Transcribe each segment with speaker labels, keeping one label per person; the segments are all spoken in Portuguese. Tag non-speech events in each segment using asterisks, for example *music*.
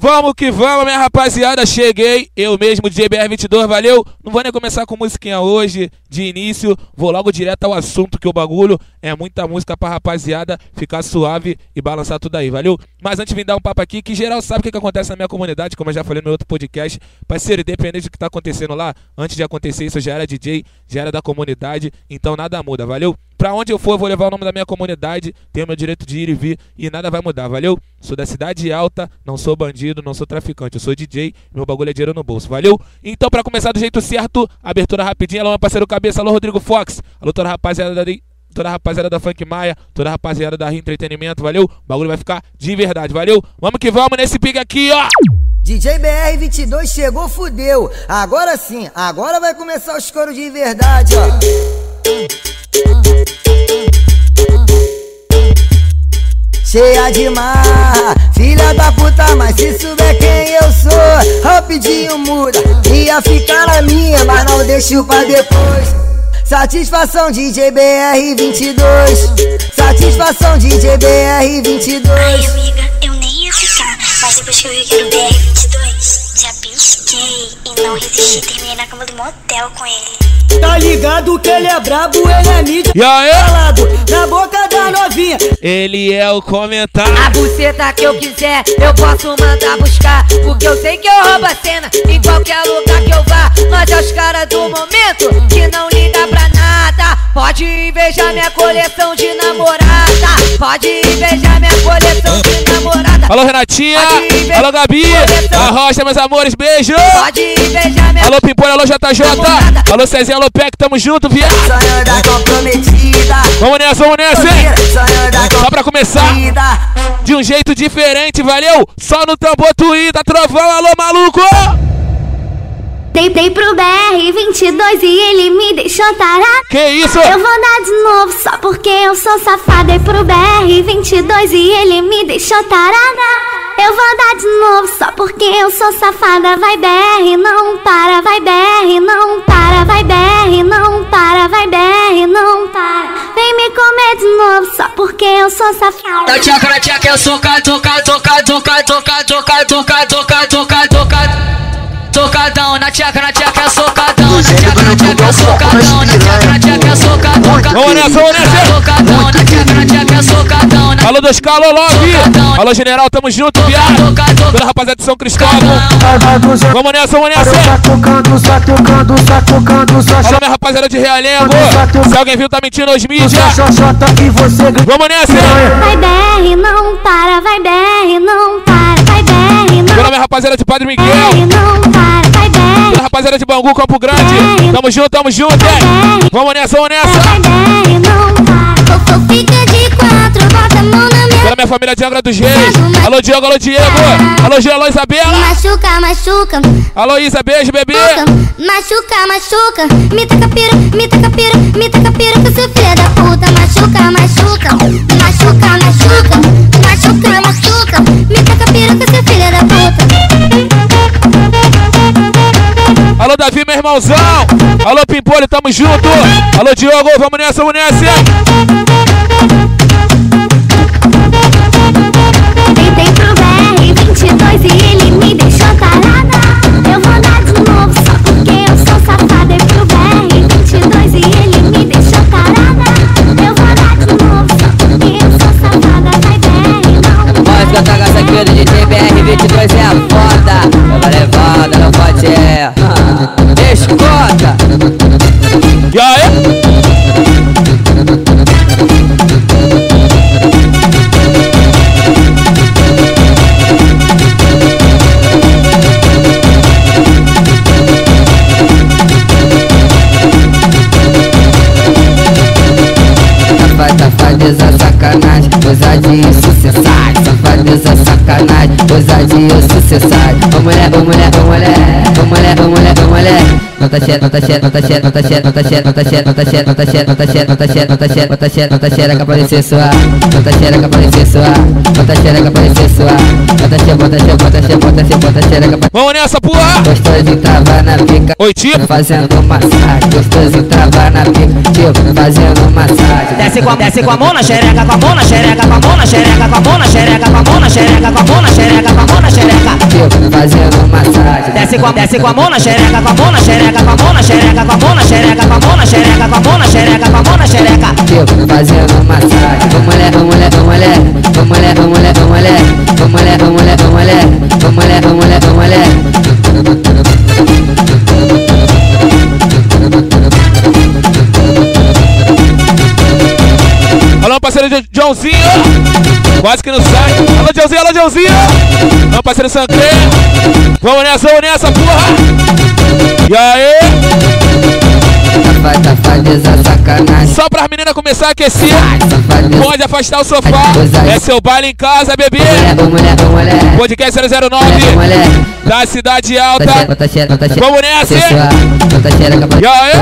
Speaker 1: Vamos que vamos, minha rapaziada. Cheguei, eu mesmo, JBR22, valeu? Não vou nem começar com musiquinha hoje, de início. Vou logo direto ao assunto, que o bagulho é muita música pra rapaziada ficar suave e balançar tudo aí, valeu? Mas antes de vir dar um papo aqui, que geral sabe o que, que acontece na minha comunidade, como eu já falei no outro podcast. Parceiro, independente do que tá acontecendo lá, antes de acontecer isso, eu já era DJ, já era da comunidade, então nada muda, valeu? Pra onde eu for, eu vou levar o nome da minha comunidade, tenho meu direito de ir e vir e nada vai mudar, valeu? Sou da cidade alta, não sou bandido, não sou traficante, eu sou DJ, meu bagulho é dinheiro no bolso, valeu? Então, pra começar do jeito certo, abertura rapidinha, alô, meu parceiro cabeça, alô, Rodrigo Fox, alô, toda rapaziada da toda a rapaziada da Funk Maia, toda a rapaziada da Rio Entretenimento, valeu? O bagulho vai ficar de verdade, valeu? Vamos que vamos nesse pique aqui, ó!
Speaker 2: DJ BR22 chegou, fudeu. Agora sim, agora vai começar os coros de verdade, ó. Cheia de marra, filha da puta, mas se souber quem eu sou, rapidinho muda. Ia ficar na minha, mas não deixo pra depois. Satisfação DJ BR22, satisfação DJ BR22.
Speaker 3: Ai, amiga, eu nem ia ficar, mas depois que eu vi que era o BR22, já pisquei e não resisti, terminei na cama do motel com ele.
Speaker 2: Tá ligado que ele é brabo, ele é mídia.
Speaker 1: E aí?
Speaker 2: Falado na boca da novinha.
Speaker 1: Ele é o comentário.
Speaker 4: A buceta que eu quiser, eu posso mandar buscar. Porque eu sei que eu roubo a cena em qualquer lugar que eu vá. Nós é os caras do momento que não liga pra nada. Pode invejar minha coleção de namorada. Pode invejar minha coleção de namorada.
Speaker 1: Alô, Renatinha. Alô, Gabi. A Rocha, meus amores, beijo.
Speaker 4: Pode invejar minha
Speaker 1: Alô, Pimpolho, alô, JJ. Alô, Cezinha, alô, Peck, tamo junto, viado. Vamos nessa, vamos nessa, hein? Só pra começar, de um jeito diferente, valeu? Só no tambor tuída, trovão, alô, maluco!
Speaker 5: Dei, dei pro BR22 e ele me deixou tarada.
Speaker 1: Que isso?
Speaker 5: Eu vou dar de novo só porque eu sou safada. Dei pro BR22 e ele me deixou tarada. Eu vou dar de novo só porque eu sou safada. Vai BR, não para, vai BR, não para, vai BR, não para, vai BR, não para. Vem me comer de novo só porque eu sou safada.
Speaker 6: Na tchaca, tchaca, eu soca, toca, toca, toca, toca, toca, toca, toca, toca, toca. Tocadão, na tchaca, na tchaca, eu socadão, na tchaca, na tchaca, eu socadão, na tchaca, na tchaca, eu socadão.
Speaker 1: Vamos nessa, vamos nessa.
Speaker 6: Tocadão, na tchaca, na tchaca, eu socadão, na
Speaker 1: Alô, dos alô, Love. Alô, general, tamo junto, viado. Toda rapaziada de São Cristóvão. Vamos nessa, vamos nessa. Alô, minha rapaziada de Realengo. Se alguém viu, tá mentindo os mídia.
Speaker 7: só chota e você
Speaker 1: Vamos nessa?
Speaker 5: Vai BR, não para, vai BR, não para,
Speaker 1: Rapaziada de Padre Miguel. Rapaziada de Bangu, Campo Grande. Tamo junto, tamo junto, hein? Vamos nessa, vamos nessa.
Speaker 5: Quatro, bota a mão na minha
Speaker 1: minha família de Angra dos Reis. Alô, Diogo, alô, Diego. Alô, Gê, alô, Isabela.
Speaker 5: Machuca, machuca,
Speaker 1: Alô, Isa, beijo, bebê.
Speaker 5: machuca, machuca, me taca pira, me taca pira, me taca pira com seu filho da puta. Machuca, machuca, machuca, machuca, machuca, machuca, me taca pira com seu filho da puta.
Speaker 1: Alô, Davi, meu irmãozão. Alô, Pimpolho, tamo junto. Alô, Diogo, vamos nessa, vamos nessa.
Speaker 5: Escota E
Speaker 1: aí?
Speaker 6: Safadeza, tá sacanagem, ousadinha, sucessar Safadeza, tá sacanagem, ousadinha, sucessar Ô mulher, ô mulher, xereca parecer sua, bota xereca parecer sua, bota xereca parecer sua, bota xereca, bota xereca, bota xereca, bota xereca, bota xereca.
Speaker 1: Vamos nessa, porra!
Speaker 6: Gostoso tava na pica,
Speaker 1: oi tio,
Speaker 6: fazendo massagem. Gostoso tava na pica, tio, fazendo massagem.
Speaker 8: Desce com a, desce com a mão na xereca, com a mão na xereca, com a mão xereca, com a mão xereca, com a mão xereca, com a mão xereca, com a mão xereca.
Speaker 6: Tio, fazendo massagem.
Speaker 9: Desce com a, desce com a mão xereca, com a mão xereca com a mão na xereca, com a mão na xereca, com a mão na xereca, com a mão na xereca, com a mão na xereca.
Speaker 6: Eu fazendo massagem. Ô mulher, ô mulher, ô mulher, ô mulher, ô mulher, ô mulher, ô mulher, ô mulher, ô mulher, ô mulher, ô mulher, ô mulher.
Speaker 1: Alô, parceiro Jo- Joãozinho. Quase que não sai. Alô, Joãozinho, alô, Joãozinho. Alô, parceiro Sancre. Vamos nessa, vamos nessa, porra. E aí?
Speaker 6: Tá
Speaker 1: Só para as meninas começar a aquecer.
Speaker 6: Tá
Speaker 1: Pode afastar o sofá. É seu baile em casa, bebê. Podcast 009 da Cidade Alta. Vamos nessa, hein? E aí?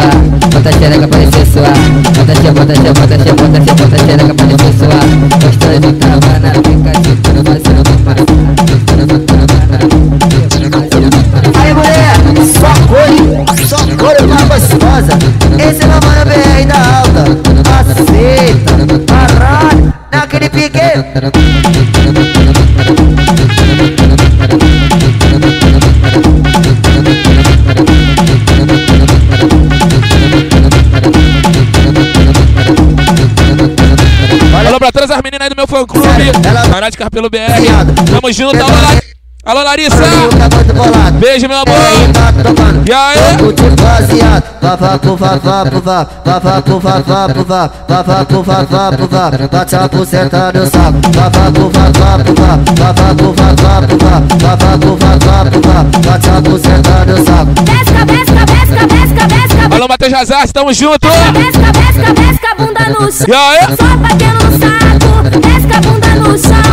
Speaker 6: Bota xereca pra. Bota xereca, bota xereca, bota xereca, bota xereca pra. Gostando de tava na
Speaker 10: brincadeira, não vai ser
Speaker 1: Alô pra todas as meninas aí do meu fã clube. Fanáticas pelo BR. Tamo junto, alô, Lar- Alô, Larissa! Beijo, meu amor! E aí?
Speaker 10: Vavaco, vavaco, vavaco, vavaco, vavaco, vavaco. Vavaco, vavaco, vavaco, vavaco, vavaco.
Speaker 5: Pesca, Pesca, pesca, pesca, bunda no chão.
Speaker 1: E aí?
Speaker 5: Só batendo no saco. Pesca, bunda no chão.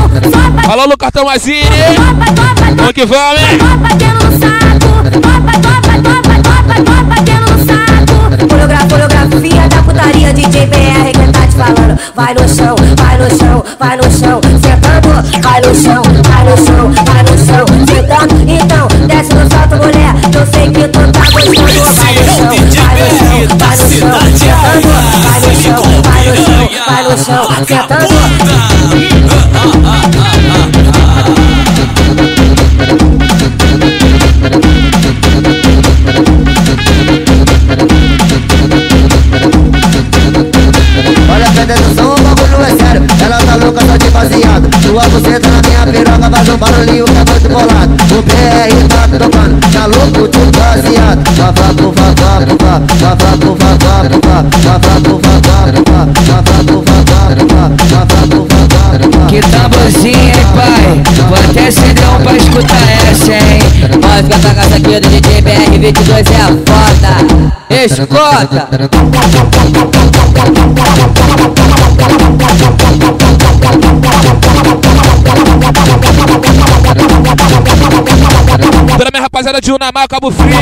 Speaker 1: Alô, Lucas Tomazini.
Speaker 5: Topa, topa,
Speaker 1: Vamos que vamos, hein?
Speaker 5: Topa no saco. Topa, topa, topa, topa, topa batendo no saco.
Speaker 9: Coreogra- Coreografia da putaria, DJ BR que tá te falando. Vai no chão, vai no chão, vai no chão, sentando. Vai no chão, vai no chão, vai no chão, sentando. Então, desce no salto, mulher. Eu sei que tu tá gostando. Vai no chão, vai no chão, vai no chão, sentando. Vai no chão, vai no chão.
Speaker 6: nós com a aqui do DJ BR22 é a foda. Escuta.
Speaker 1: Rapaziada de Unamar, Cabo Frio.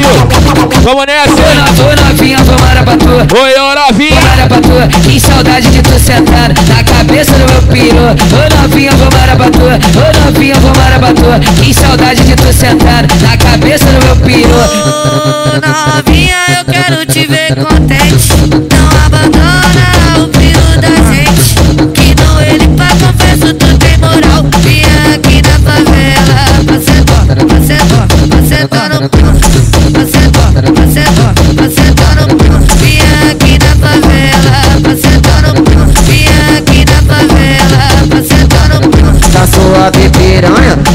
Speaker 1: Vamos nessa?
Speaker 6: Ô novinha, vambora pra tu.
Speaker 1: Oi, ô, novinha.
Speaker 6: Vambora pra tu, que saudade de tu sentado na cabeça do meu piru. Ô novinha, vambora pra tu. Ô novinha, vambora pra tu, que saudade de tu sentado na cabeça do meu piru.
Speaker 9: Novinha, eu quero te ver contente. Não abandona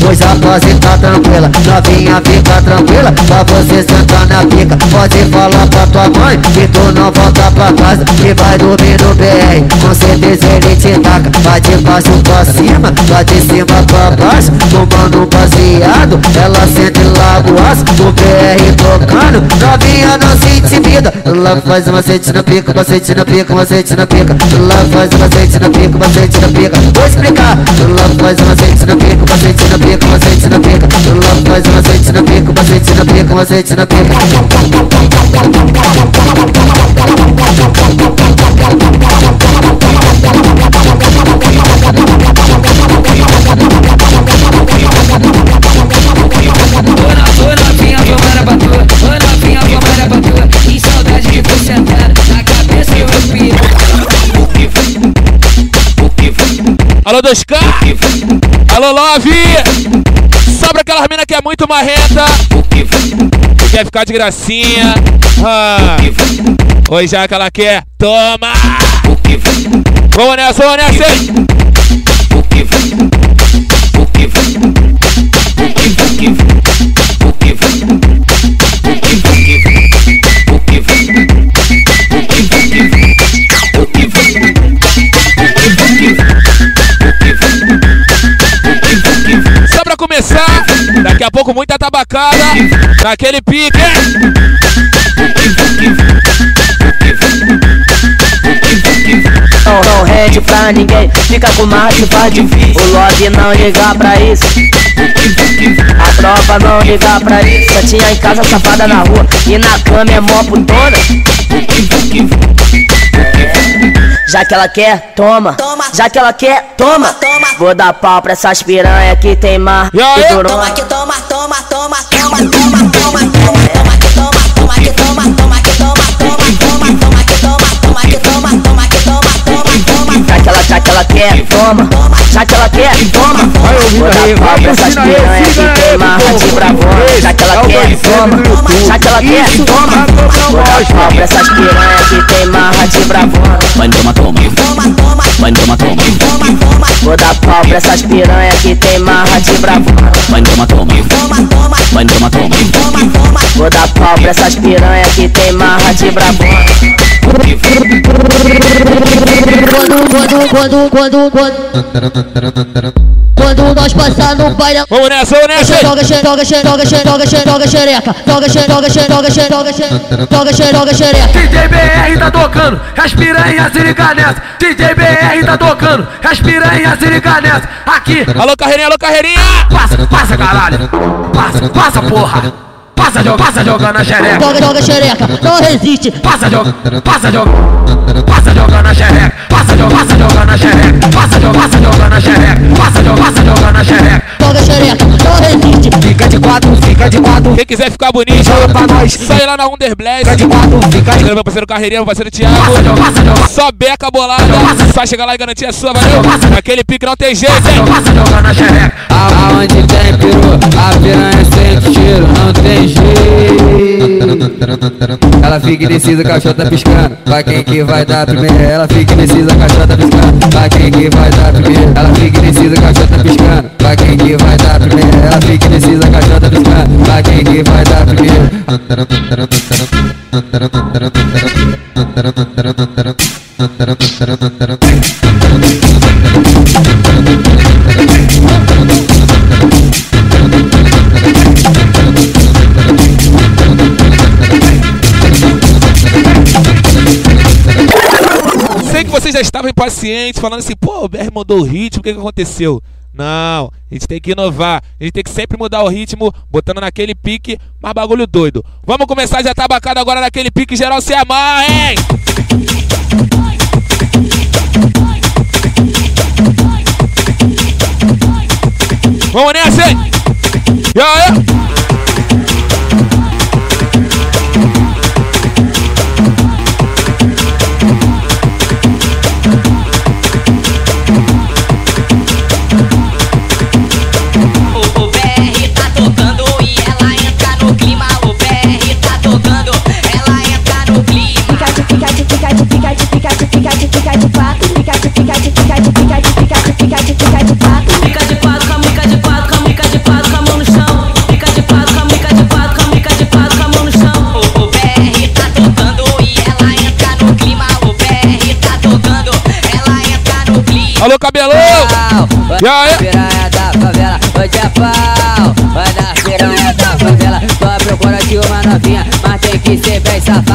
Speaker 10: pois a pose tranquila. Novinha fica tranquila, pra você sentar na pica. Pode falar pra tua mãe que tu não volta pra casa Que vai dormir no BR, com certeza ele te taca Vai de baixo pra cima, vai de cima pra baixo Tomando um baseado, ela sente logo aço O BR tocando, novinha não se intimida. Ela faz um macete na pica, macete na pica, macete na pica. Ela faz um macete na pica, macete na pica. Vou explicar. Ela faz um macete na pica, macete na pica, macete na pica ela faz um azeite na pica, um azeite na pica,
Speaker 6: um azeite na pica
Speaker 1: Alô 2K! Alô Love! Só pra aquelas mina que é muito marrenta. Que quer ficar de gracinha. Ah. Oi, já que ela quer. Toma! Vamos nessa, vamos nessa! hein? Pouco muita tabacada, naquele pique.
Speaker 11: Não, não rende pra ninguém, fica com macho faz difícil. O log não liga pra isso. A tropa não liga pra isso. Só tinha em casa safada na rua e na cama é mó putona. Já que ela quer, toma. Já que ela quer, toma. Vou dar pau pra essas piranha que tem mar
Speaker 1: E aí?
Speaker 12: Toma que toma, toma, toma,
Speaker 11: quer, toma. Já que ela quer, toma. Vou dar essas
Speaker 13: curtindo aí,
Speaker 11: piranha
Speaker 13: siga
Speaker 11: que tem marra de bravona. Já que ela quer, toma. Já que ela quer, toma. Vou dar pau pra essas piranha que tem marra de bravona.
Speaker 6: Vai toma, toma, vai toma, toma,
Speaker 12: toma, toma,
Speaker 11: Vou dar pau pra essas piranha que tem marra de bravona.
Speaker 6: vai toma, toma, vai toma, toma.
Speaker 11: Vou dar pau pra essas piranha que tem marra de bravona.
Speaker 14: Quando, quando, quando, quando, quando nós passar no baile,
Speaker 1: Vamos nessa, vamos nessa! hein?
Speaker 14: joga, joga, joga, joga, xe- joga xereca, joga, joga, joga, joga, joga, joga xereca.
Speaker 13: DJ BR tá tocando, respira e se liga nessa. DJ BR tá tocando, respira e se liga nessa. Aqui,
Speaker 1: Alô, carreirinha, alô, carreirinha!
Speaker 13: passa, passa caralho. Passa, passa porra. Passa, joga, passa jogando a xereca.
Speaker 14: Joga, joga xereca, não resiste.
Speaker 13: Passa, joga, passa, joga. Passa jogando a xereca. Passa, joga, passa jogando a xereca. Passa, joga, passa jogando a xereca. Passa, joga, passa jogando a xereca.
Speaker 14: Joga xereca, não resiste.
Speaker 13: Fica de quatro, fica de quatro.
Speaker 1: Quem quiser ficar bonito,
Speaker 13: Joga pra nós.
Speaker 1: sai lá na Underblast.
Speaker 13: Fica de quatro, fica de
Speaker 1: Meu parceiro carreirinha, meu parceiro
Speaker 13: Passa, joga,
Speaker 1: Thiago.
Speaker 13: passa, joga.
Speaker 1: Só beca bolada, só chegar lá e garantir a sua, valeu? Aquele pique não tem jeito, hein?
Speaker 13: Passa jogando a xereca.
Speaker 6: Aonde tem peru, a piranha sente tiro, não tem jeito. Ela fica indecisa, o cachorro tá piscando. Pra quem que vai dar primeiro? Ela fica indecisa, cachorro tá piscando. Pra quem que vai dar primeiro? Ela fica o cachorro tá piscando. Pra quem que vai dar primeiro? Ela fica o cachorro tá piscando. Pra quem que vai dar primeiro?
Speaker 1: Sei que vocês já estavam impacientes, falando assim, pô, o BR mudou o ritmo, o que, que aconteceu? Não, a gente tem que inovar, a gente tem que sempre mudar o ritmo, botando naquele pique, mas bagulho doido. Vamos começar já tabacado agora naquele pique geral se amarra, hein? Vamos nessa, hein? E aí? Alô, cabelão! E aí?
Speaker 6: Piranha da favela, hoje é pau. Vai na piranha da favela, à procura de uma novinha, mas tem que ser bem safado.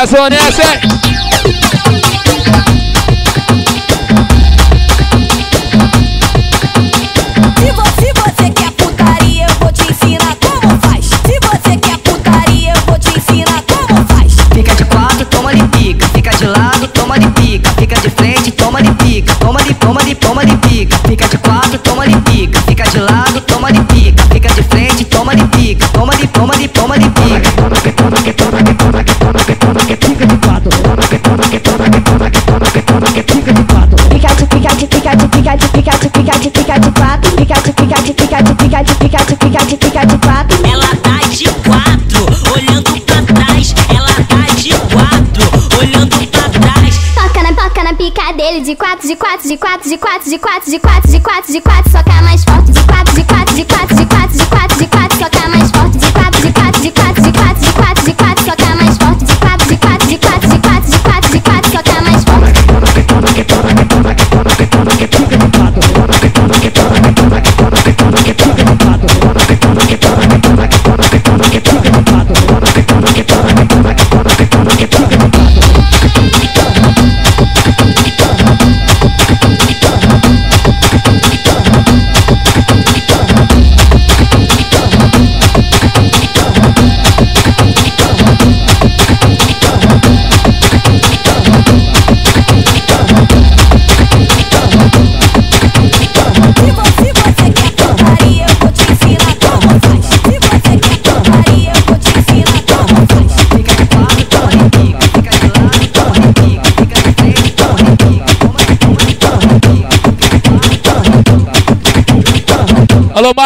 Speaker 6: corazón ese. Quatro, de quatro, de
Speaker 5: quatro, de quatro,
Speaker 15: de quatro, de quatro,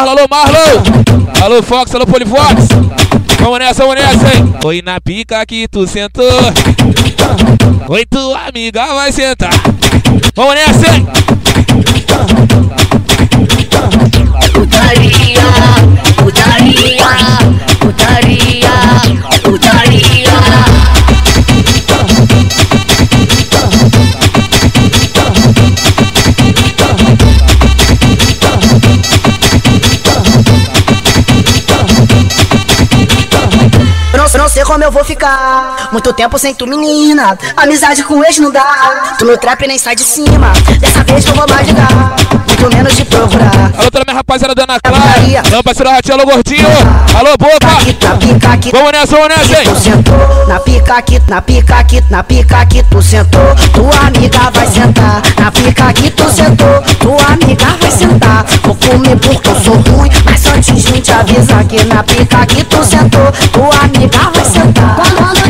Speaker 1: Marlon, alô, Marlon! Alô, Fox, alô, Polifox! Vamos nessa, vamos nessa, hein? Oi na pica que tu sentou. Oi, tua amiga vai sentar. Vamos nessa, hein?
Speaker 6: Putaria, putaria, putaria, putaria.
Speaker 16: Como eu vou ficar. Muito tempo sem tu, menina. Amizade com ex não dá. Tu no trap nem sai de cima. Dessa vez eu vou mais ligar. Muito menos de procurar.
Speaker 1: Alô, toda minha rapaziada da Ana Clara. Alô, parceiro Ratinho, alô, gordinho. Alô, boca. Vamos nessa, vamos nessa, hein?
Speaker 16: Tu sentou na pica aqui, na pica aqui, na pica aqui, tu sentou. Tua amiga vai sentar. Na pica aqui, tu sentou. Tua amiga vai sentar. Vou comer porque eu sou ruim. Mas antes de te avisar que na pica aqui, tu sentou. Tua amiga vai sentar.
Speaker 5: Quando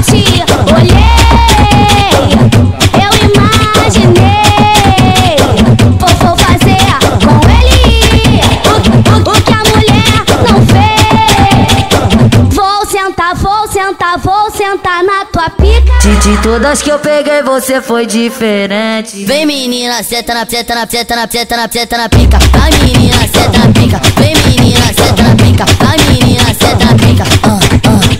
Speaker 5: tua pica.
Speaker 6: De, de todas que eu peguei, você foi diferente.
Speaker 15: Vem menina, senta na senta na senta na senta na senta na pica. Vai menina, senta na pica. Vem menina, senta na pica. Vai menina, senta na pica. Ah, ah,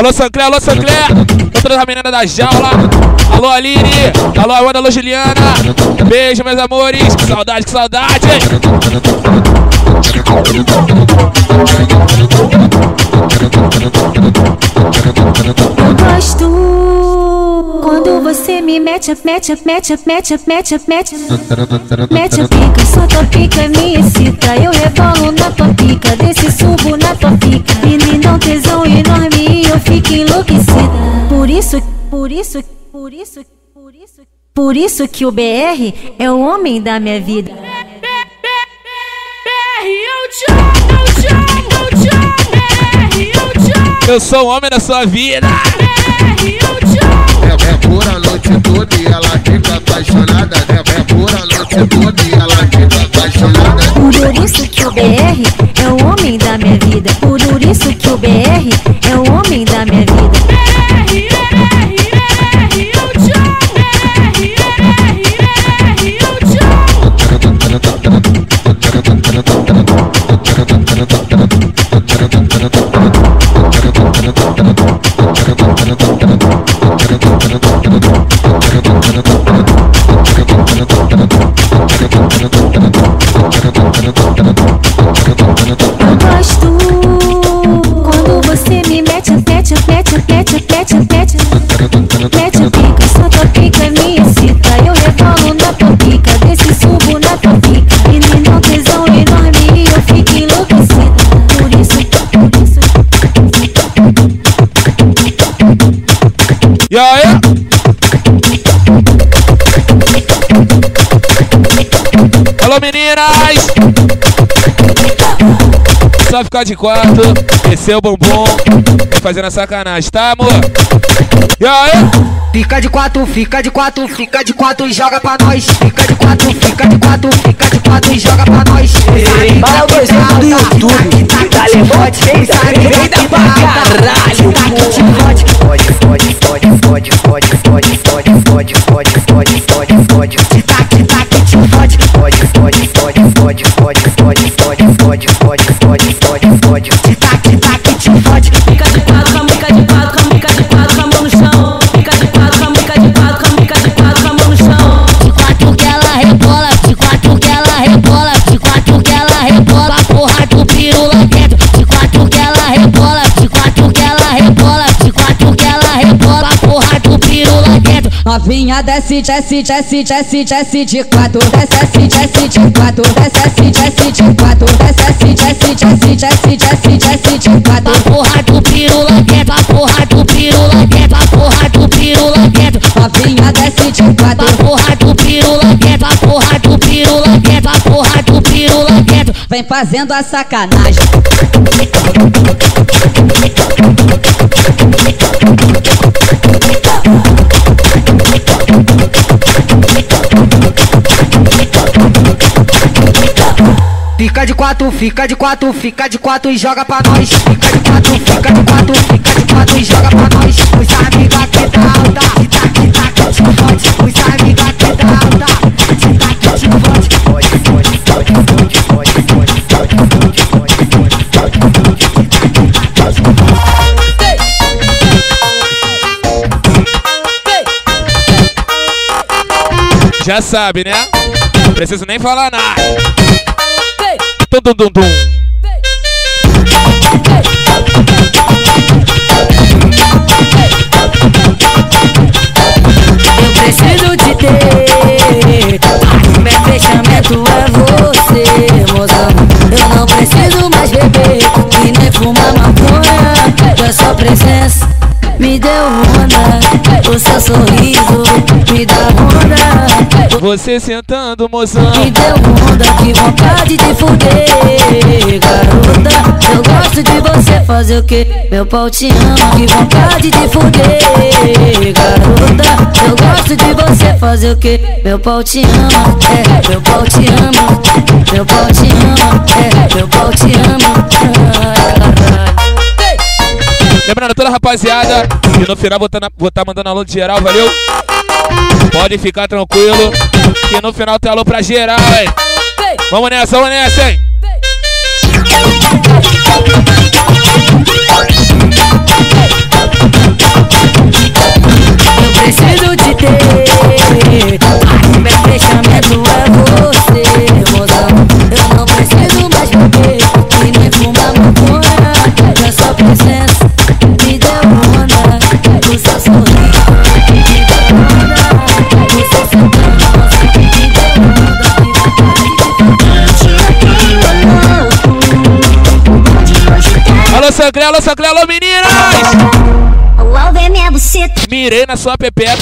Speaker 1: Alô, Sancler, alô, Sancler. Todas as meninas da jaula. Alô, Aline. Alô, Amanda, alô, Juliana. Beijo, meus amores. Que saudade, que saudade.
Speaker 17: Gosto quando você me mete, mete, mete, mete, mete, mete, mete a pica, só tua pica me excita. Eu rebolo na tua pica, desse subo na tua pica. Menina, um tesão enorme e eu fico enlouquecida. Por isso, por isso, por isso, por isso, por isso que o BR é o homem da minha vida.
Speaker 1: Eu sou o homem da sua vida.
Speaker 18: É noite toda apaixonada. Noite toda apaixonada.
Speaker 17: Por isso que o BR é o homem da minha vida. Por isso que o BR é o homem da minha vida. Só
Speaker 1: ficar de quatro, descer o bumbum, e fazendo a sacanagem, tá amor? E aí?
Speaker 16: Fica de quatro, fica de quatro, fica de quatro e joga pra nós. Fica de quatro, fica de quatro, fica de quatro e joga pra nós.
Speaker 11: Para o desenho do YouTube, tá levante, vem da pra caralho.
Speaker 16: Fode, fode, fode, fode, fode, fode, fode, fode, fode, fode. Tac, tac, te fode. Fode, fode, fode, fode, fode, fode, fode, fode, fode, fode, fode, fode. Tac, tac, te fode.
Speaker 19: Fica de
Speaker 10: Novinha desce, desce, desce, desce, desce de quatro, desce, desce de quatro, desce, desce de quatro, desce, desce, desce, desce, desce, desce de quatro.
Speaker 14: A porra do piru lá dentro, a porra do piru lá dentro, a porra do piru lá dentro.
Speaker 10: Novinha desce de quatro,
Speaker 14: A porra do piru lá dentro, a porra do piru lá dentro, a porra do piru lá dentro.
Speaker 10: vem fazendo a sacanagem.
Speaker 16: Fica de quatro, fica de quatro, fica de quatro e joga pra nós. Fica de quatro, fica de quatro, fica de quatro e joga pra nós. Os amiga que dá alta, tac, tac, te fode. Os amiga que dá alta, tac, tac, te fode. Fode, fode, fode, fode, fode, fode, fode, fode, fode, fode, fode, fode.
Speaker 1: Já sabe, né? Preciso nem falar nada. Tum, tum, tum, tum.
Speaker 17: Eu preciso te ter. Meu fechamento é você, mozão. Eu não preciso mais beber e nem fumar maconha. Da sua presença me deu onda. O seu sorriso me dá.
Speaker 1: Você sentando, mozão.
Speaker 17: Me deu onda, que vontade de fuder, garota. Eu gosto de você fazer o que? Meu pau te ama, que vontade de fuder, garota. Eu gosto de você fazer o que? Meu pau te ama, é, meu pau te ama, meu pau te ama, é, meu pau te ama. Caralho.
Speaker 1: Lembrando toda a rapaziada que no final vou estar tá mandando alô de geral, valeu? Pode ficar tranquilo que no final tem alô pra geral, hein? Vamos nessa, vamos nessa, hein?
Speaker 17: Eu preciso te ter. Meu fechamento é você, onda.
Speaker 1: Alô, Sangre, alô, Sangre, alô, meninas!
Speaker 5: O alvo é minha buceta.
Speaker 1: Mirei na sua pepeca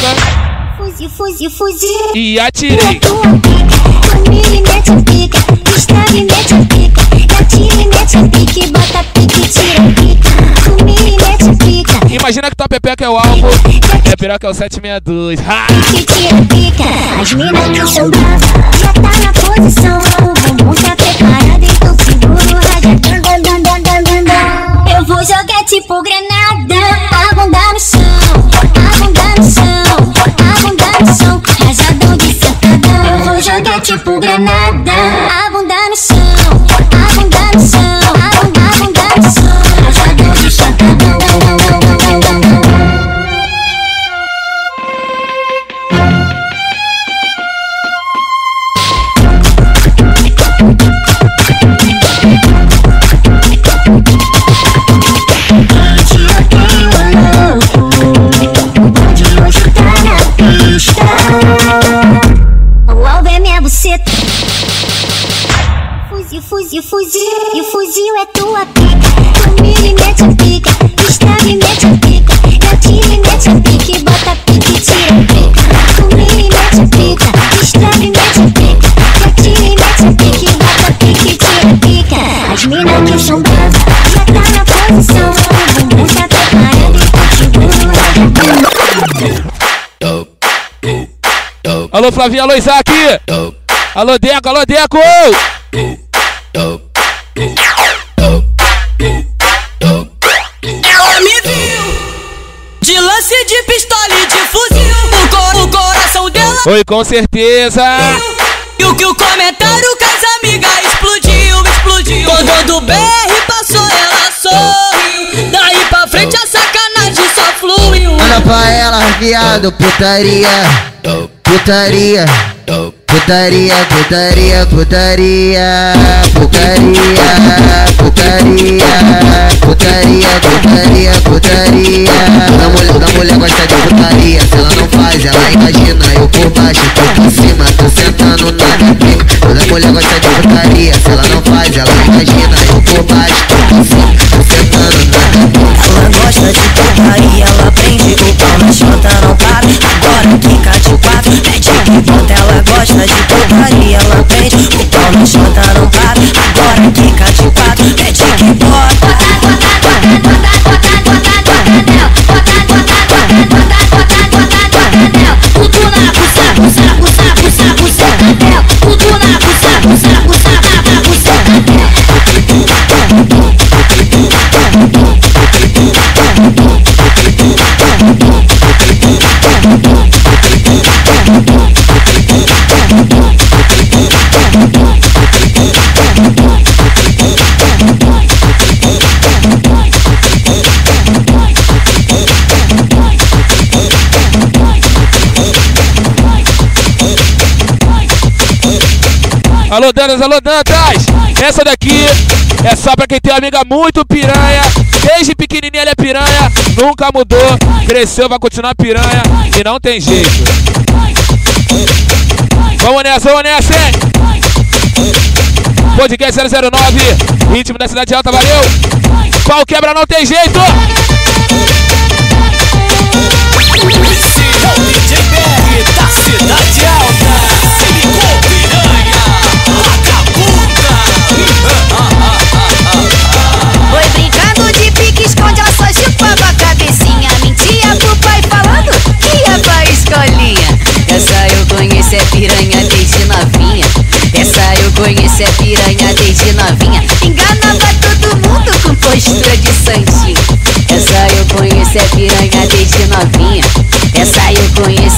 Speaker 5: Fuzil, fuzil, fuzil.
Speaker 1: e atirei.
Speaker 5: Tua pica, comigo mete a pica. Estraga mete a pica. Atira mete a pica. Bota a pica tira a pica. Comigo mete a pica.
Speaker 1: Imagina que tua pepeca é o alvo. Minha piroca é o 762. Ha!
Speaker 5: que tira pica. As minas que são bravas já tá na posição. O bumbum tá preparado, então vou jogar tipo granada. A bunda no chão, a bunda no chão, a bunda no chão. Rajadão de sentadão. Eu vou jogar tipo granada. Fuzil, fuzil, fuzil. E o fuzil é tua pica. Tu mira e mete a pica. Estraga e mete a pica. Atira e mete a pica. E bota a pica e tira a pica. Tu mira e mete a pica. Estraga e mete a pica. Atira e mete a pica. E bota a pica e tira a pica. As minas que são bravas já tá na posição. O bumbum tá preparado e continua.
Speaker 1: Alô, Flavinha, alô, Isaac. Alô, Deco, alô, Deco.
Speaker 19: Ela me viu de lance de pistola e de fuzil. O, cor- o coração dela
Speaker 1: Oi, com certeza.
Speaker 19: E o que o comentário que as amigas explodiu, explodiu. Quando do BR passou, ela sorriu. Daí pra frente a sacanagem só fluiu.
Speaker 10: Olha pra ela, viado, putaria, putaria, putaria, putaria, putaria, putaria, putaria, putaria, putaria, putaria. Da mulher, da mulher gosta de putaria, se ela não faz, ela imagina eu por baixo, tô por cima, tô sentando na bibica. Toda mulher gosta de putaria, se ela não faz, ela imagina eu por baixo, tô por cima, tô sentando na bibica.
Speaker 19: Ela gosta de putaria, ela prende o pau na chota, não para. Agora fica de quatro, mete que gosta de putaria, ela prende o pau na chota, não para. Agora fica de quatro, mete que bota.
Speaker 1: Alô, Dantas, alô, Dantas. Essa daqui é só pra quem tem uma amiga muito piranha. Desde pequenininha ela é piranha, nunca mudou. Cresceu, vai continuar piranha e não tem jeito. Vamos nessa, vamos nessa, hein? Podcast 009, ritmo da Cidade Alta, valeu. Pau quebra, não tem jeito.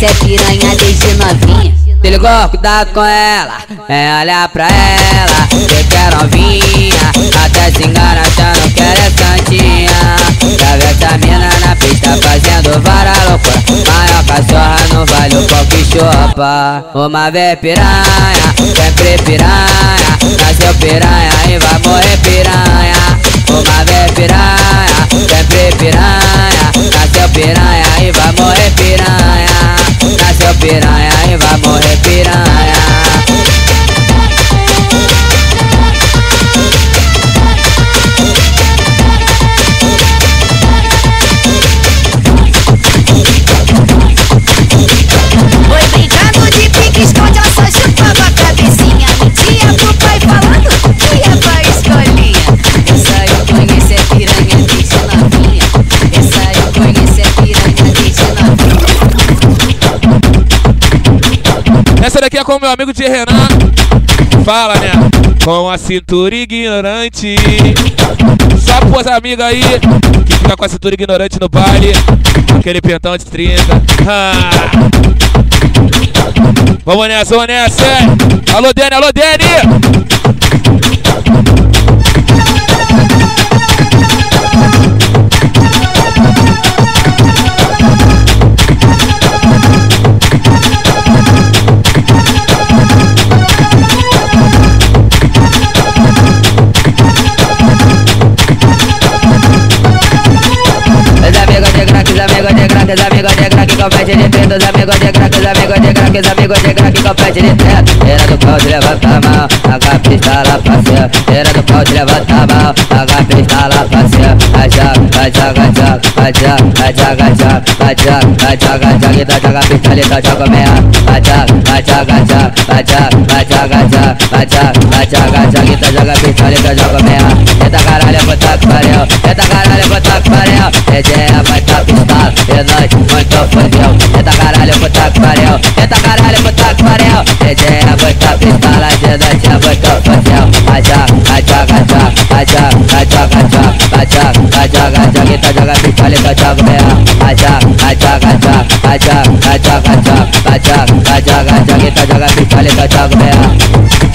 Speaker 19: É piranha
Speaker 6: desde novinha. Se ligou? Cuidado com ela, é olhar pra ela. Você quer novinha, até se engana achando que ela é santinha. Já essa mina na pista fazendo várias loucura. Maior cachorra no vale o pau que chopa. Uma vez piranha, sempre piranha. Nasceu piranha e vai morrer piranha. Uma vez piranha, sempre piranha. Nasceu piranha e vai morrer piranha.
Speaker 1: पिराया वा मोहे पिरा। Renan. Fala, né? Com a cintura ignorante. Só pros amigos aí que fica com a cintura ignorante no baile. Aquele pentão de 30. Ah. Vamos nessa, vamos nessa. Alô, Dani, alô, Dani.
Speaker 6: Compete de treta, os amigos de crack, os amigos de crack, os amigos de crack compete de treta. Era do pau de levanta a mão, a pistola passeia. Era do pau de levanta a mão, a pistola passeia. Vai joga, vai joga, joga, vai joga, vai joga, joga, vai joga, vai joga, joga, então joga pistola, então joga meia. Vai joga, vai joga, joga, vai joga, vai joga, joga, vai joga, vai joga, joga, então joga pistola, então joga meia. Eita caralho, puta que pariu, eita caralho, puta que pariu. Ideia vai tá pistola, e nós muito fodeu. Eita caralho, puta que pariu, eita caralho, puta que pariu. Ideia vai tá pistola, de noite é muito fodeu. Vai joga, vai joga, joga, vai joga, vai joga, joga, vai joga, vai joga, joga, então joga pistola, então joga meia. Vai joga, vai joga, joga, vai joga, vai joga, joga, vai joga, vai joga, joga, então joga pistola, então joga meia.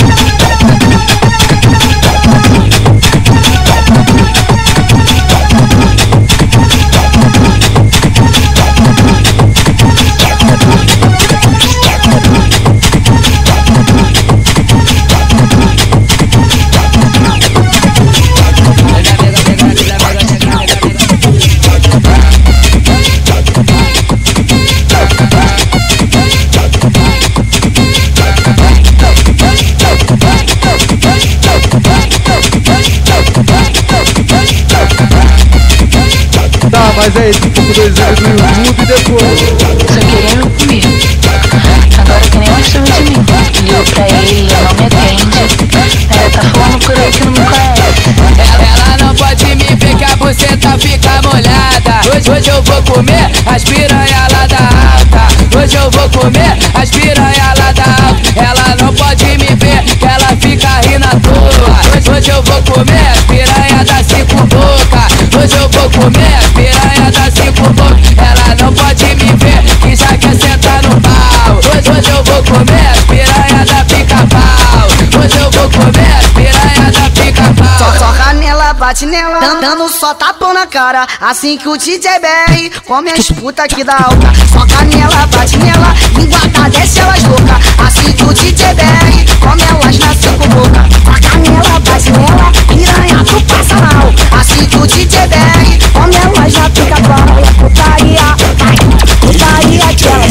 Speaker 13: Mas tu ficou com dois anos no YouTube e depois.
Speaker 20: Só queria me comer. Agora que nem mais sabe de mim. Ligo pra ele, ele não me atende. Ela tá falando por aí que não me conhece.
Speaker 21: Ela não pode me ver que a buceta fica molhada. Hoje, hoje eu vou comer as piranha lá da alta. Hoje eu vou comer as piranha lá da alta. Ela não pode me ver que ela fica rindo à toa. Hoje, hoje eu vou comer as piranha da cinco boca. Hoje eu vou comer
Speaker 16: bate nela, dan- dando só tapão na cara. Assim que o DJ BR come as puta que dá alta. Toca nela, bate nela, linguada desce elas louca. Assim que o DJ BR come elas na cinco boca. Toca nela, bate nela, piranha tu passa mal. Assim que o DJ BR come elas na pica pau. É putaria, putaria que elas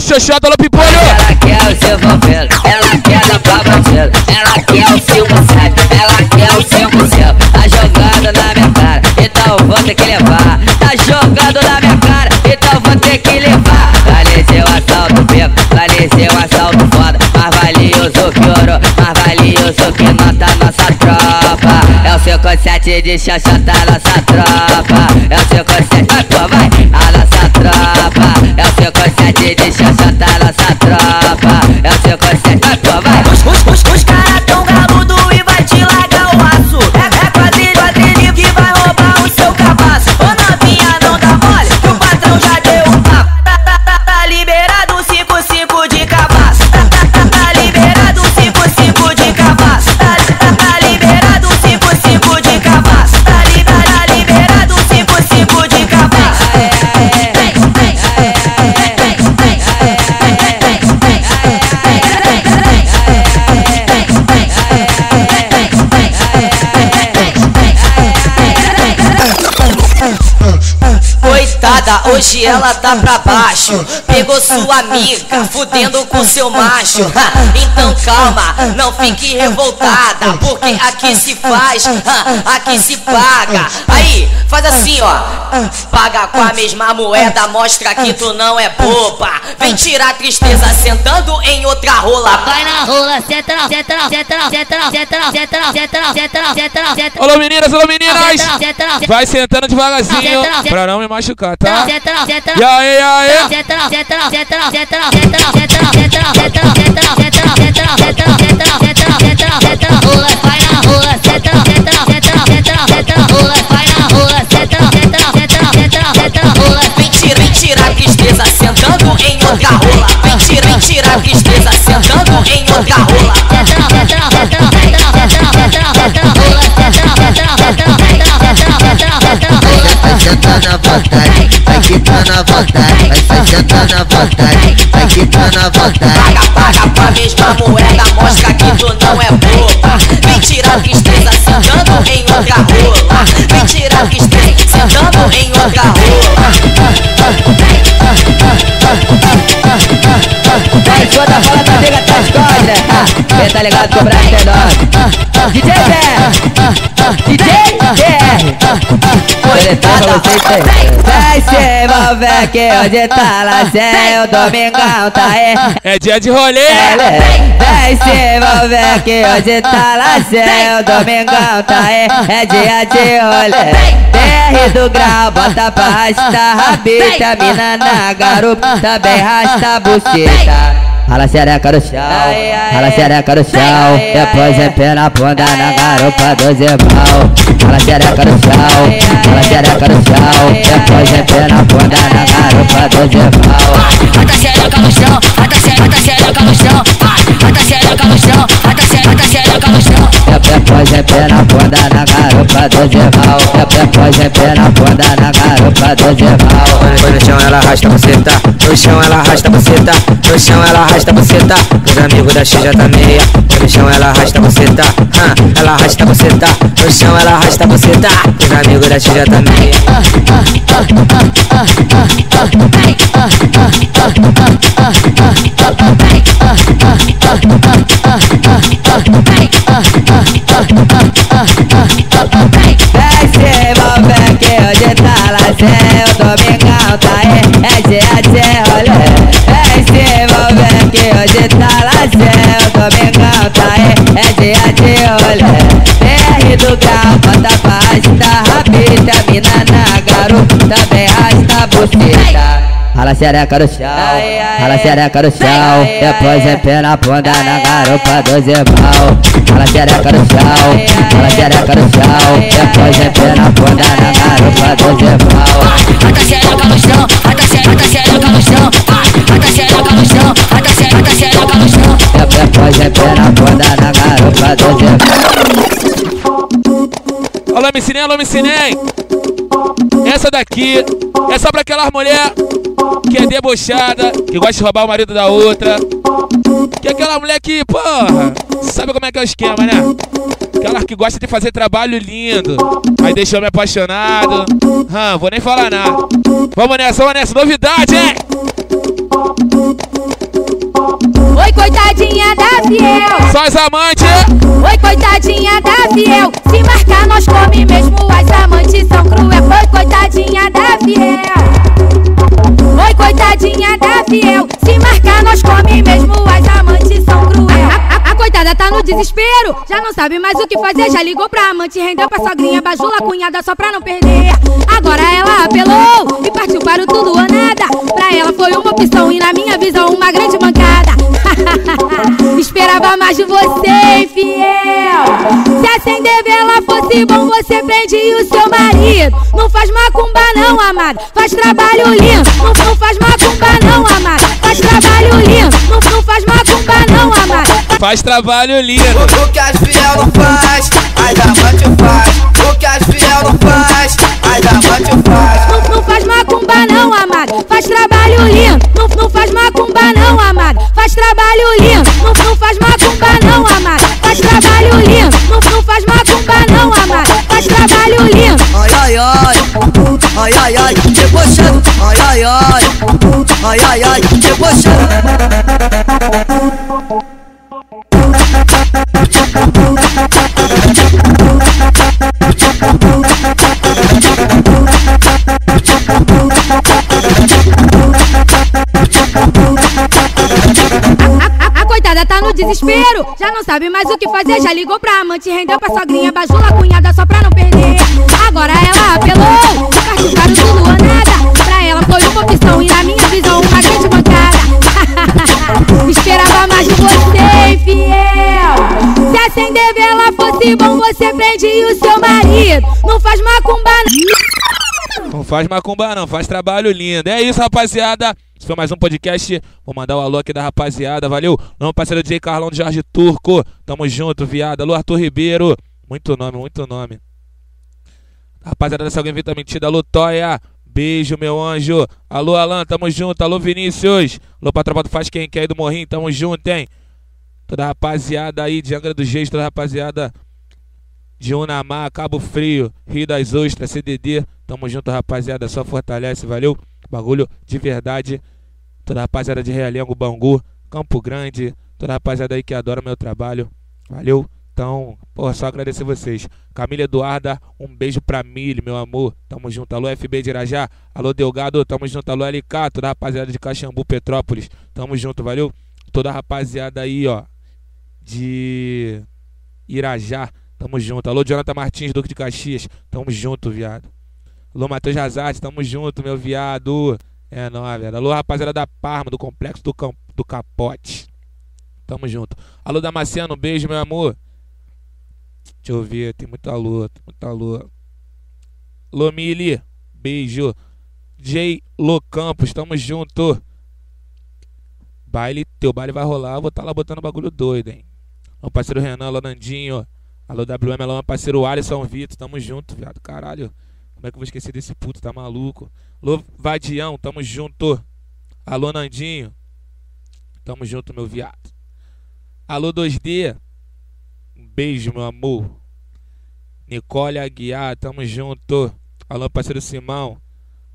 Speaker 1: xoxota, alô Pipolho.
Speaker 6: Ela quer o seu vampiro, ela quer dar pra bandido, ela quer o 57, ela quer o 50, tá jogando na minha cara, então vou ter que levar, tá jogando na minha cara, então vou ter que levar. Vale seu assalto pico, vale seu assalto foda, mais valioso que ouro, mais valioso que nossa o 57 de xoxota, nossa tropa, é o 57, vai pô, vai, a nossa tropa, é o 57 de xoxota, nossa tropa, é o 57, vai
Speaker 12: hoje ela tá pra baixo. Pegou sua amiga, fudendo com seu macho. Então calma, não fique revoltada, porque aqui se faz, aqui se paga. Aí, faz assim, ó. Paga com a mesma moeda, mostra que tu não é boba. Vem tirar tristeza sentando em outra rola.
Speaker 15: Vai na rola, senta na, senta na, senta na, senta na, senta na, senta na, senta na, senta na, senta na.
Speaker 1: Alô meninas, alô meninas! Vai sentando devagarzinho pra não me machucar, tá? E aí, aí?
Speaker 12: Vem tirar, vem tirar a tristeza sentando em outra rola. Vem tirar, vem tirar a tristeza
Speaker 15: na
Speaker 10: vontade, vai quitar na vontade, vai vai sentar na vontade, vai quitar na vontade.
Speaker 12: Paga, paga com a mesma moeda, mostra que tu não é boba. Vem tirar tristeza sentando em outra rola. Vem tirar tristeza sentando em outra
Speaker 6: Vai, toda fala da nega tá escolha. Cê tá ligado que o braço é nosso. DJ BR. DJ BR. Vai se envolver que hoje tá lá sem o domingão tá aí.
Speaker 1: É dia de rolê!
Speaker 6: Vai se envolver que hoje tá lá sem o domingão tá aí. É dia de rolê. BR do grau, bota pra arrastar rabita. Mina na garupa, também rasta a buceta. Rala xereca no chão, rala xereca no chão. Depois empina a bunda na garupa do Zebal Rala xereca no chão, rala xereca no chão Depois empina a bunda na garupa do Zebal
Speaker 15: Bota xereca no chão, bota xereca, no chão, vai. Bota xereca no chão, bota xereca, no chão.
Speaker 6: Depois empina a bunda na garupa do Zebal Depois empina a bunda na garupa do Zebal
Speaker 22: Foi no chão ela arrasta você tá No chão ela arrasta você tá No chão ela arrasta você tá Os amigos da X já tá meia. Foi no chão ela arrasta você tá ah, Ela arrasta você tá No chão ela arrasta você tá. Os amigos da tá meia
Speaker 6: Vai se envolver que hoje tá lá sem o domingão tá aí. É dia de rolê. Vai se envolver que hoje tá lá sem o domingão tá aí. É dia Grau, bota pra arrastar rabita Mina na garupa, também rasta a buceta Rala xereca no chão, rala xereca no chão Depois empina a bunda na garupa do Zebal Rala xereca no chão, rala xereca no chão Depois empina a bunda na garupa do Zebal
Speaker 15: Bota xereca no chão, bota xereca, no chão. Bota xereca no chão, bota xereca, no chão.
Speaker 6: Depois empina a bunda na garupa do Zebal
Speaker 1: Alô, me ensinei, alô, me ensinei. Essa daqui é só pra aquelas mulher que é debochada, que gosta de roubar o marido da outra. Que é aquela mulher que, porra, sabe como é que é o esquema, né? Aquela que gosta de fazer trabalho lindo. Aí deixou me apaixonado. Hum, vou nem falar nada. Vamos nessa, vamos nessa. Novidade, hein?
Speaker 23: Oi, coitadinha da fiel.
Speaker 1: Só as amantes.
Speaker 23: Oi, coitadinha da fiel. Se marcar, nós come mesmo. As amantes são cruel. Oi, coitadinha da fiel. Oi, coitadinha da fiel. Se marcar, nós come mesmo. As amantes são cruel. A, a- a coitada tá no desespero. Já não sabe mais o que fazer. Já ligou pra amante, rendeu pra sogrinha, bajula a cunhada só pra não perder. Agora ela apelou e partiu para o tudo ou nada. Pra ela foi uma opção e na minha visão uma grande mancada. *laughs* Esperava mais de você, infiel. Se acender vela fosse bom, você prende o seu marido. Não faz macumba, não, amado. Faz trabalho lindo. Não, não faz macumba, não, amado. Faz trabalho lindo. Não, não faz macumba, não, amado.
Speaker 1: Faz trabalho lindo.
Speaker 11: O que as fiel não faz, as amantes faz. O que as fiel não faz, as amantes faz.
Speaker 23: Não, não faz macumba, não, amado. Faz trabalho lindo. Não, não faz. Faz trabalho lindo. Não, não faz macumba, não, amado. Faz trabalho lindo. Não, não faz macumba, não, amado. Faz trabalho lindo.
Speaker 2: Ai, ai, ai, ai, ai, ai, debochando,
Speaker 10: ai, ai, ai, ai, ai, debochando.
Speaker 23: A, desespero, já não sabe mais o que fazer. Já ligou pra amante, rendeu pra sogrinha, bajula a cunhada só pra não perder. Agora ela apelou, partiu para tudo ou nada. Pra ela foi uma opção e na minha visão uma grande bancada. *laughs* Esperava mais de você, fiel. Se acender vela fosse bom, você prende o seu marido. Não faz macumba, não.
Speaker 1: Não faz macumba não, faz trabalho lindo. É isso, rapaziada. Esse foi mais um podcast. Vou mandar o alô aqui da rapaziada. Valeu. Não, parceiro DJ Carlão do Jorge Turco. Tamo junto, viado. Alô, Arthur Ribeiro. Muito nome, muito nome. Rapaziada, se alguém vir tá mentira. Alô, Toya. Beijo, meu anjo. Alô, Alan, tamo junto. Alô, Vinícius. Alô, pra do Faz Quem Quer aí do Morrinho. Tamo junto, hein? Toda a rapaziada aí de Angra dos Reis. Toda a rapaziada de Unamar, Cabo Frio, Rio das Ostras, CDD. Tamo junto, rapaziada. Só fortalece, valeu? Bagulho de verdade. Toda a rapaziada de Realengo, Bangu, Campo Grande. Toda a rapaziada aí que adora meu trabalho. Valeu? Então, porra, só agradecer vocês. Camila Eduarda, um beijo pra Mili, meu amor. Tamo junto. Alô, FB de Irajá. Alô, Delgado. Tamo junto. Alô, LK. Toda a rapaziada de Caxambu, Petrópolis. Tamo junto, valeu? Toda a rapaziada aí, ó. De Irajá. Tamo junto. Alô, Jonathan Martins, Duque de Caxias. Tamo junto, viado. Alô, Matheus Razate. Tamo junto, meu viado. É nóis, viado. Alô, rapaziada da Parma, do Complexo do, Cam- do Capote. Tamo junto. Alô, Damasceno. Um beijo, meu amor. Deixa eu ver. Tem muita lua. Tem muita. Alô, Mili. Beijo. J. Lo Campos. Tamo junto. Baile, teu baile vai rolar. Eu vou estar lá botando bagulho doido, hein. Alô, parceiro Renan, alô, Nandinho. Alô, WM, alô, parceiro Alisson Vitor. Tamo junto, viado. Caralho. Como é que eu vou esquecer desse puto? Tá maluco? Alô, Vadião. Tamo junto. Alô, Nandinho. Tamo junto, meu viado. Alô, 2D. Um beijo, meu amor. Nicole Aguiar, tamo junto. Alô, parceiro Simão.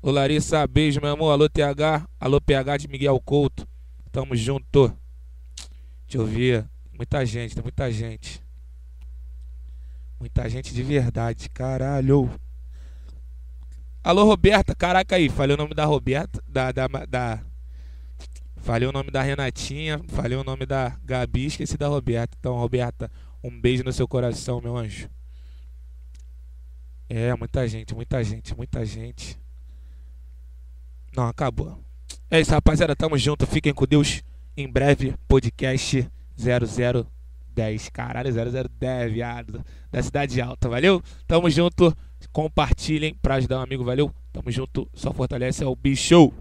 Speaker 1: Alô, Larissa, beijo, meu amor. Alô, TH. Alô, PH de Miguel Couto. Tamo junto. Deixa eu ver. Muita gente, tem muita gente. Muita gente de verdade, caralho. Alô, Roberta, caraca aí. Falei o nome da Roberta, da, da, da... Falei o nome da Renatinha, falei o nome da Gabi, esqueci da Roberta. Então, Roberta, um beijo no seu coração, meu anjo. É, muita gente, muita gente, muita gente. Não, acabou. É isso, rapaziada. Tamo junto. Fiquem com Deus. Em breve, podcast 0010. Caralho, 0010, viado. Da Cidade Alta, valeu? Tamo junto. Compartilhem pra ajudar um amigo, valeu? Tamo junto. Só fortalece é o bicho.